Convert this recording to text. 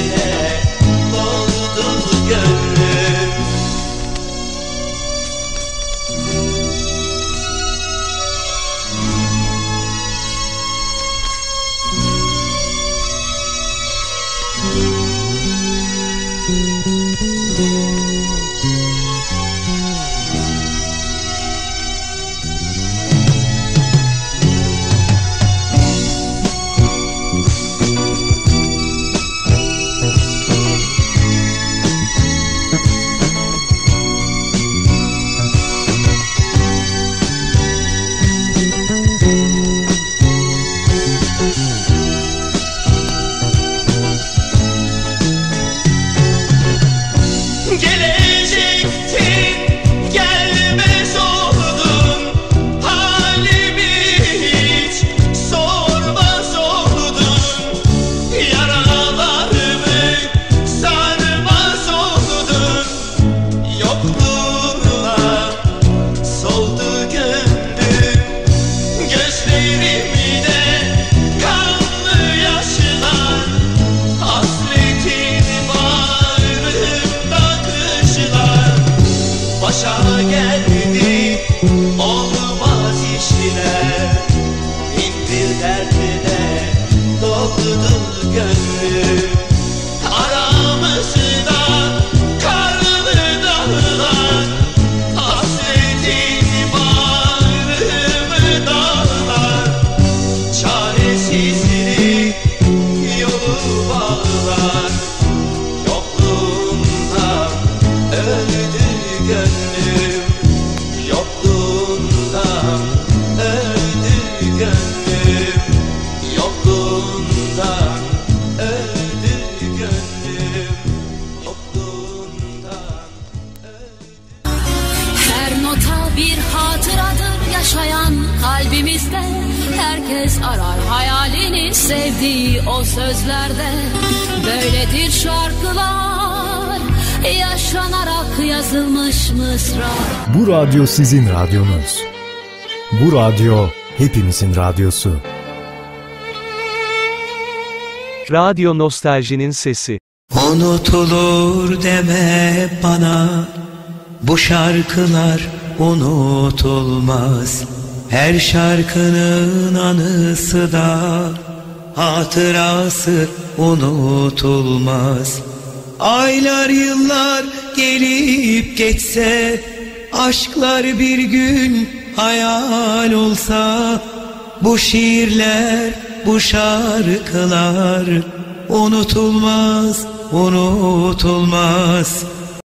yeah. Mm. gönlüm Aramızda karlı dağlar Hasretin bağrımı dağlar. Çaresizlik yolu bağlar Yokluğumda yaşayan kalbimizde Herkes arar hayalini sevdiği o sözlerde Böyledir şarkılar yaşanarak yazılmış mısra Bu radyo sizin radyonuz. Bu radyo hepimizin radyosu. Radyo Nostaljinin Sesi Unutulur deme bana Bu şarkılar unutulmaz. Her şarkının anısı da Hatırası unutulmaz. Aylar yıllar gelip geçse Aşklar bir gün hayal olsa Bu şiirler bu şarkılar Unutulmaz unutulmaz